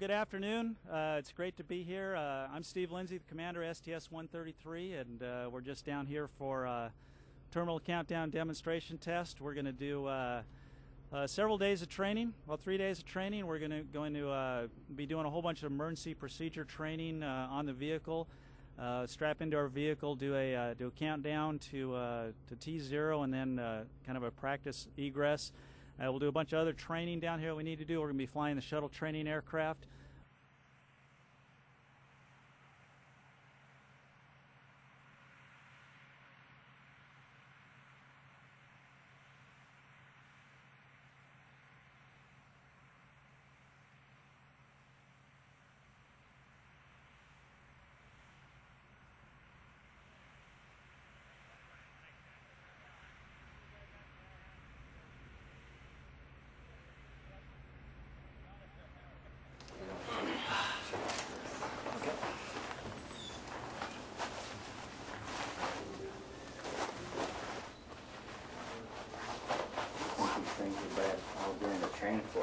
good afternoon. Uh, it's great to be here. Uh, I'm Steve Lindsey, the commander of STS 133, and uh, we're just down here for uh, terminal countdown demonstration test. We're going to do uh, uh, several days of training. Well, three days of training. We're going to going to be doing a whole bunch of emergency procedure training on the vehicle. strap into our vehicle, do a do a countdown to to T zero, and then kind of a practice egress. Uh, we'll do a bunch of other training down here we need to do. We're going to be flying the shuttle training aircraft. The training flow.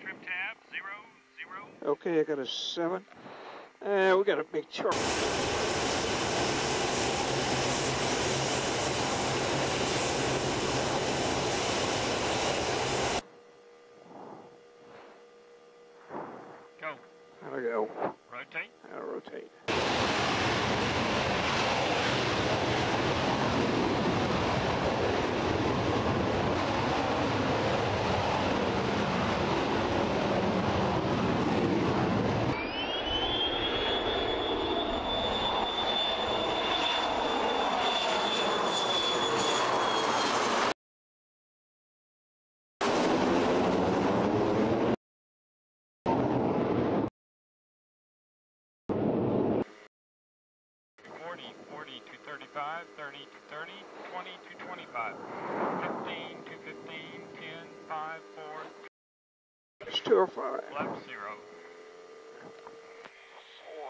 Trim tab, zero, zero. Okay, I got a seven. Uh, we got a big chart. 40, 40 to 35, 30 to 30, 20 to 25, 15 to 15, 10, 5, 4, Still oh five. left 0. 4,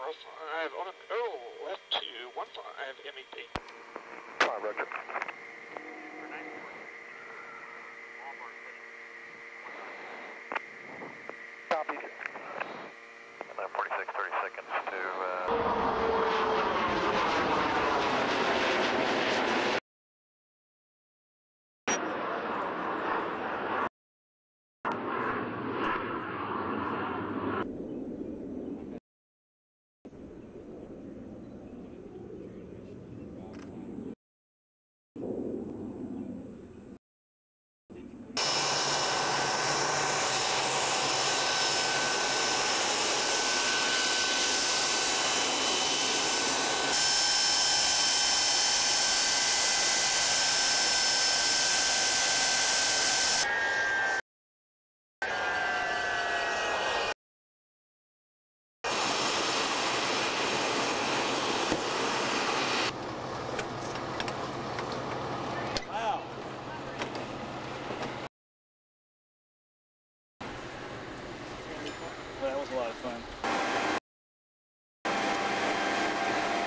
5 on a go, left 2, 1, 5, MEP. 5, Roger. A lot of fun.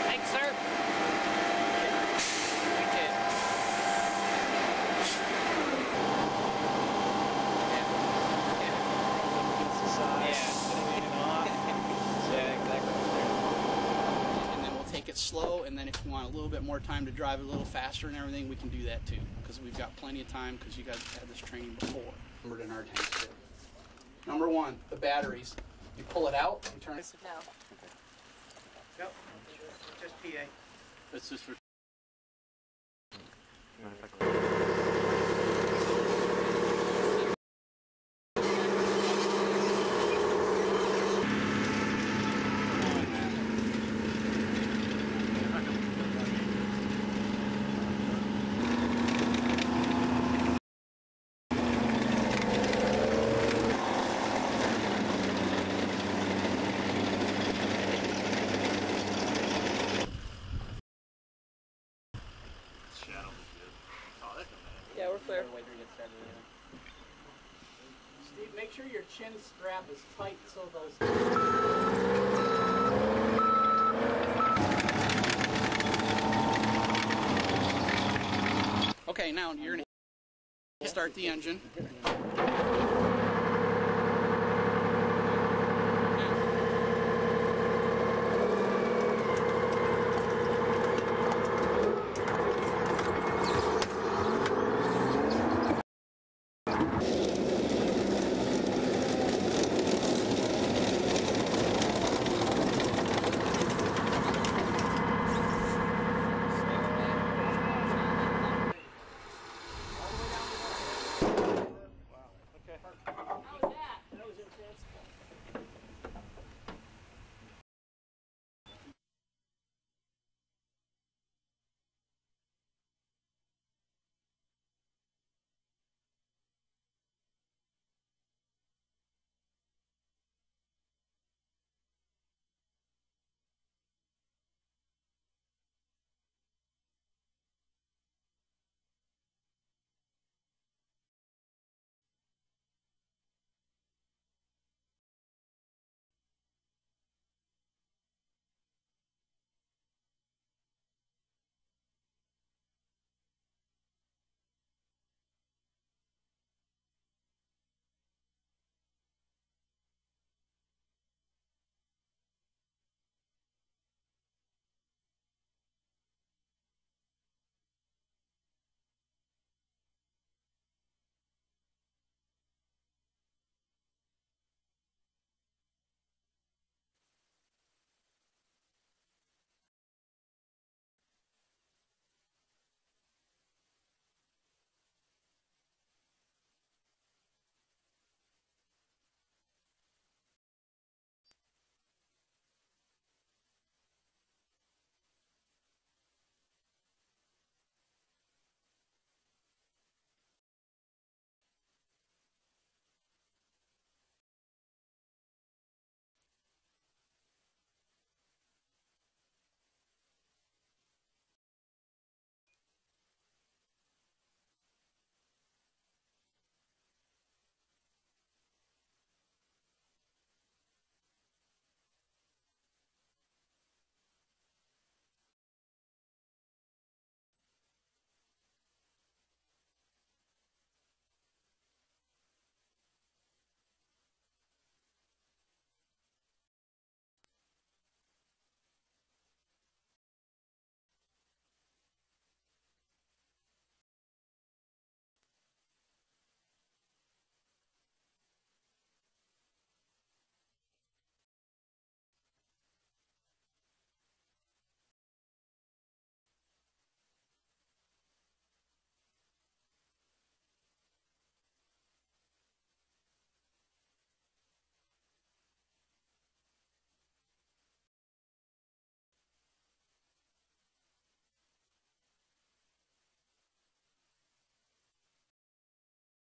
Thanks, sir. Appreciate it. Yeah, exactly. And then we'll take it slow, and then if you want a little bit more time to drive it a little faster and everything, we can do that too, because we've got plenty of time, because you guys have had this training before. We're in our tanks. Number one, the batteries. You pull it out, you turn it. No. Yep. Just PA. It's just for sure your chin strap is tight so those. Okay, now you're gonna start the engine.